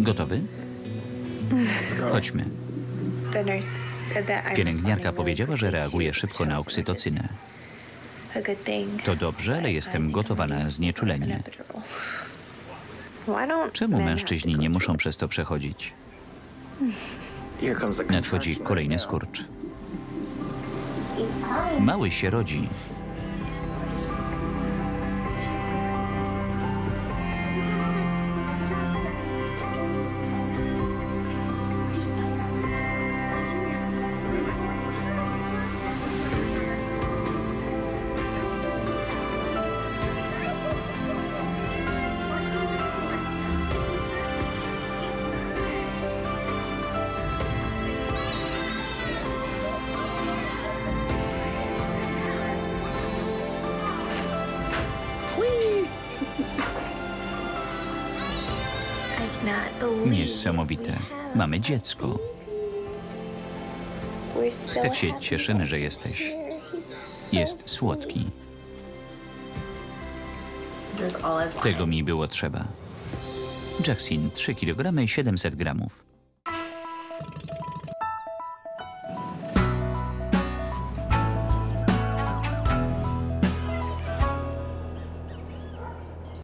Gotowy? Chodźmy. Pielęgniarka powiedziała, że reaguje szybko na oksytocynę. To dobrze, ale jestem gotowa na znieczulenie. Czemu mężczyźni nie muszą przez to przechodzić? Nadchodzi kolejny skurcz. Mały się rodzi. Niesamowite. Mamy dziecko. Tak się cieszymy, że jesteś. Jest słodki. Tego mi było trzeba. Jackson 3 kg i 700 gramów.